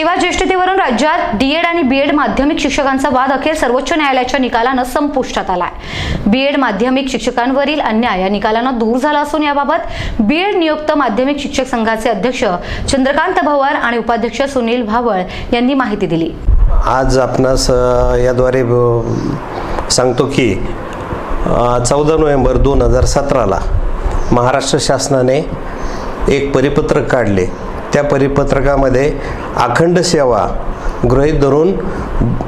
सेवा ज्येष्ठतेवरून राज्यात डीएड आणि बीएड माध्यमिक शिक्षकांचा वाद अखेर सर्वोच्च न्यायालयाच्या निकालानं संपुष्टात आलाय. बीएड माध्यमिक शिक्षकांवरील अन्याय या निकालानं दूर झाला असून याबाबत बीएड नियुक्त माध्यमिक शिक्षक संघाचे अध्यक्ष चंद्रकांत भवार आणि उपाध्यक्ष सुनील भावळ यांनी माहिती दिली. आज आपणास याद्वारे सांगतो की चौदा नोव्हेंबर दोन हजार सतराला महाराष्ट्र शासनाने एक परिपत्रक काढले. त्या परिपत्रकामध्ये अखंड सेवा गृहीत धरून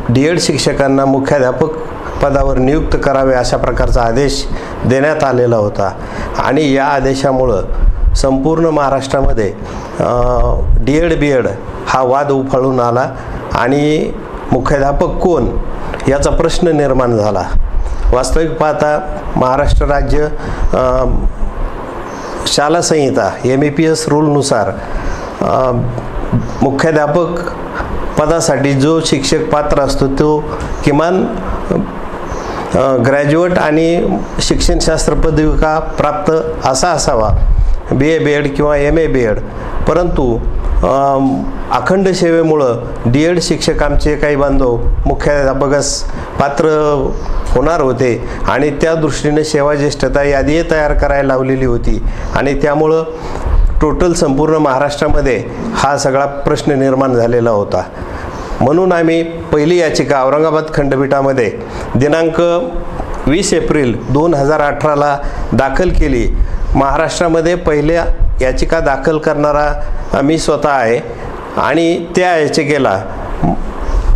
डी एड शिक्षकांना मुख्याध्यापक पदावर नियुक्त करावे अशा प्रकारचा आदेश देण्यात आलेला होता. आणि या आदेशामुळं संपूर्ण महाराष्ट्रामध्ये डी एड बी एड हा वाद उफाळून आला आणि मुख्याध्यापक कोण याचा प्रश्न निर्माण झाला. वास्तविक पाहता महाराष्ट्र राज्य शालासंहिता शाला संहिता एम ई पी एस रूलनुसार मुख्याध्यापक पदासाठी जो शिक्षक पात्र असतो तो किमान ग्रॅज्युएट आणि शिक्षणशास्त्र पदविका प्राप्त असा असावा. बी ए बी एड किंवा एम ए बी एड परंतु अखंड सेवेमुळं डी एड शिक्षक आमचे काही बांधव मुख्याध्यापकास पात्र होणार होते आणि त्या दृष्टीने सेवा ज्येष्ठता यादी तयार करायला लावलेली होती. आणि त्यामुळं टोटल संपूर्ण महाराष्ट्रामध्ये हा सगळा प्रश्न निर्माण झालेला होता. म्हणून आम्ही पहिली याचिका औरंगाबाद खंडपीठामध्ये दिनांक वीस एप्रिल दोन हजार अठराला दाखल केली. महाराष्ट्रामध्ये पहिल्या याचिका दाखल करणारा आम्ही स्वतः आहे आणि त्या याचिकेला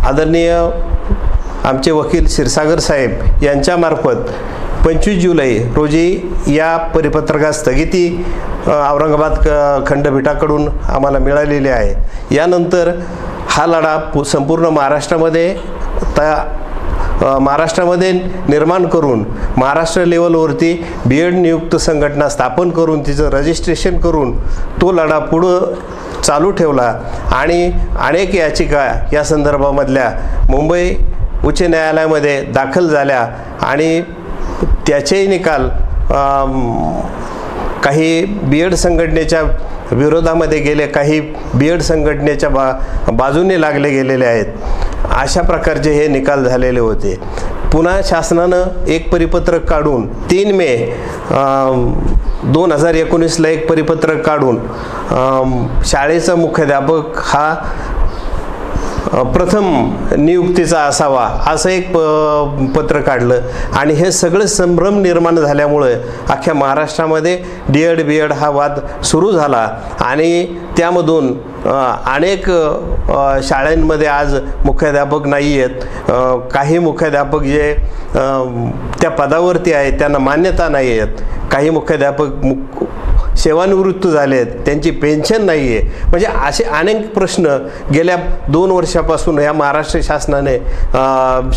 आदरणीय आमचे वकील क्षीरसागर साहेब यांच्यामार्फत पंचवीस जुलै रोजी या परिपत्रका स्थगिती औरंगाबाद क खंडपीठाकडून आम्हाला मिळालेली आहे. यानंतर हा लढा पु संपूर्ण महाराष्ट्रामध्ये त्या महाराष्ट्रामध्ये निर्माण करून महाराष्ट्र लेवलवरती बी एड नियुक्त संघटना स्थापन करून तिचं रजिस्ट्रेशन करून तो लढा पुढं चालू ठेवला. आणि अनेक याचिका या संदर्भामधल्या मुंबई उच्च न्यायालयामध्ये दाखल झाल्या. आणि त्याचेही निकाल काही बी एड संघटनेच्या विरोधामध्ये गेले काही बी एड संघटनेच्या बा बाजूने लागले गेलेले आहेत. अशा प्रकारचे हे निकाल झालेले होते. पुन्हा शासनानं एक परिपत्रक काढून तीन मे दोन हजार एकोणीसला एक परिपत्रक काढून शाळेचा मुख्याध्यापक हा प्रथम नियुक्तीचा असावा असं एक प पत्र काढलं. आणि हे सगळं संभ्रम निर्माण झाल्यामुळं अख्ख्या महाराष्ट्रामध्ये डी एड बी एड हा वाद सुरू झाला. आणि त्यामधून अनेक शाळांमध्ये आज मुख्याध्यापक नाही आहेत. काही मुख्याध्यापक जे त्या पदावरती आहेत त्यांना मान्यता नाही आहेत. काही मुख्याध्यापक मुख सेवानिवृत्त झाले आहेत त्यांची पेन्शन नाही आहे. म्हणजे असे अनेक प्रश्न गेल्या दोन वर्षापासून या महाराष्ट्र शासनाने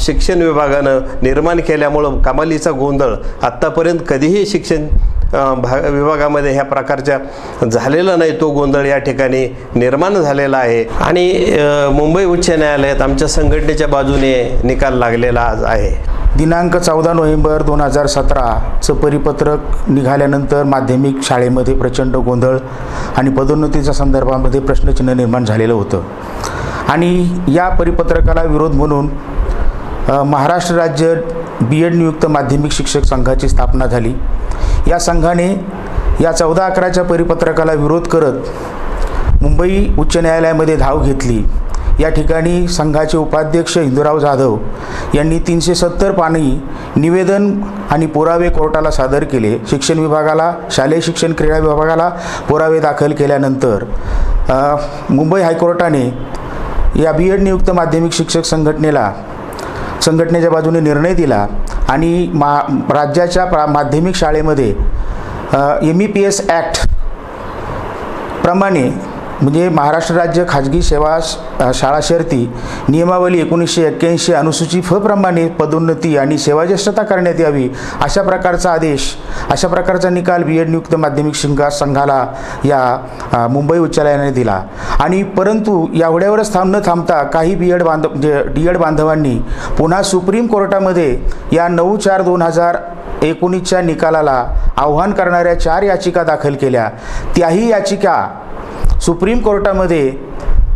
शिक्षण विभागानं निर्माण केल्यामुळं कमालीचा गोंधळ आत्तापर्यंत कधीही शिक्षण भाग भा विभागामध्ये ह्या प्रकारच्या झालेला नाही. तो गोंधळ या ठिकाणी निर्माण झालेला आहे. आणि मुंबई उच्च न्यायालयात आमच्या संघटनेच्या बाजूने निकाल लागलेला आज आहे. दिनांक चौदा नोव्हेंबर दोन हजार सतराचं परिपत्रक निघाल्यानंतर माध्यमिक शाळेमध्ये प्रचंड गोंधळ आणि पदोन्नतीच्या संदर्भामध्ये प्रश्नचिन्ह निर्माण झालेलं होतं. आणि या परिपत्रकाला विरोध म्हणून महाराष्ट्र राज्य बी एड नियुक्त माध्यमिक शिक्षक संघाची स्थापना झाली. या संघाने या चौदा अकराच्या परिपत्रकाला विरोध करत मुंबई उच्च न्यायालयामध्ये धाव घेतली. या ठिकाणी संघाचे उपाध्यक्ष हिंदूराव जाधव यांनी तीनशे सत्तर पाणी निवेदन आणि पुरावे कोर्टाला सादर केले. शिक्षण विभागाला शालेय शिक्षण क्रीडा विभागाला पुरावे दाखल केल्यानंतर मुंबई हायकोर्टाने या बी एड नियुक्त माध्यमिक शिक्षक संघटनेला संघटनेच्या बाजूने निर्णय दिला आणि मा राज्याच्या प्रा माध्यमिक शाळेमध्ये M E P S act प्रमाणे म्हणजे महाराष्ट्र राज्य खाजगी सेवा शाळा शर्ती नियमावली एकोणीसशे एक्क्याऐंशी अनुसूची फ प्रमाणे पदोन्नती आणि सेवाज्येष्ठता करण्यात यावी अशा प्रकारचा आदेश अशा प्रकारचा निकाल बी एड नियुक्त माध्यमिक शिंगा संघाला या मुंबई उच्च न्यायालयाने दिला. आणि परंतु एवढ्यावरच थांब न थांबता काही बी एड बांधव म्हणजे डी एड बांधवांनी पुन्हा सुप्रीम कोर्टामध्ये या नऊ चार दोन हजार एकोणीसच्या निकालाला आव्हान करणाऱ्या चार याचिका दाखल केल्या. त्याही याचिका सुप्रीम कोर्टामध्ये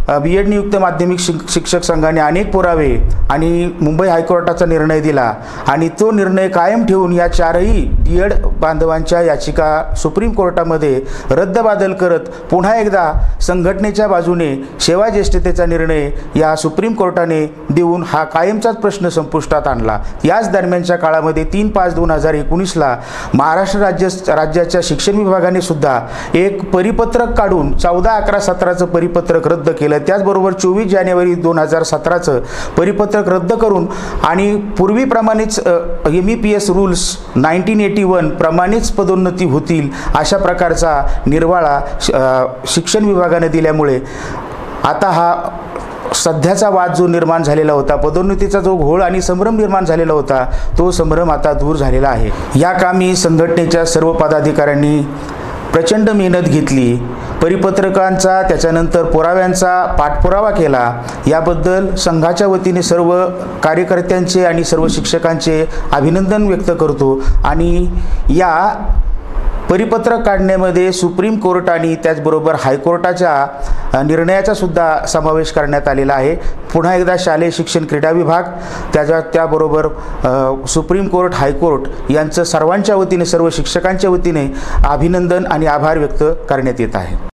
बी एड नियुक्त माध्यमिक शिक शिक्षक संघाने अनेक पुरावे आणि मुंबई हायकोर्टाचा निर्णय दिला. आणि तो निर्णय कायम ठेवून या चारही डी एड बांधवांच्या याचिका सुप्रीम कोर्टामध्ये रद्दबादल करत पुन्हा एकदा संघटनेच्या बाजूने सेवा ज्येष्ठतेचा निर्णय या सुप्रीम कोर्टाने देऊन हा कायमचाच प्रश्न संपुष्टात आणला. याच दरम्यानच्या काळामध्ये तीन पाच दोन हजार एकोणीसला महाराष्ट्र राज्य राज्याच्या शिक्षण विभागाने सुद्धा एक परिपत्रक काढून चौदा अकरा सतराचं परिपत्रक रद्द केलं. त्याचबरोबर चोवीस जानेवारी दोन हजार सतराचं परिपत्रक रद्द करून आणि पूर्वीप्रमाणेच M E P S rules nineteen eighty one प्रमाणेच पदोन्नती होतील अशा प्रकारचा निर्वाळा श- शिक्षण विभागाने दिल्यामुळे आता हा सध्याचा वाद जो निर्माण झालेला होता पदोन्नतीचा जो घोळ आणि संभ्रम निर्माण झालेला होता तो संभ्रम आता दूर झालेला आहे. या कामी संघटनेच्या सर्व पदाधिकाऱ्यांनी प्रचंड मेहनत घेतली परिपत्रकांचा त्याच्यानंतर पुराव्यांचा पाठपुरावा केला याबद्दल संघाच्या वतीने सर्व कार्यकर्त्यांचे आणि सर्व शिक्षकांचे अभिनंदन व्यक्त करतो. आणि या परिपत्रक काढण्यामध्ये सुप्रीम कोर्ट आणि त्याचबरोबर हायकोर्टाच्या निर्णयाचा सुद्धा समावेश करण्यात आलेला आहे. पुन्हा एकदा शालेय शिक्षण क्रीडा विभाग त्याच्या त्याबरोबर सुप्रीम कोर्ट हायकोर्ट यांचं सर्वांच्या वतीने सर्व शिक्षकांच्या वतीने अभिनंदन आणि आभार व्यक्त करण्यात येत आहे.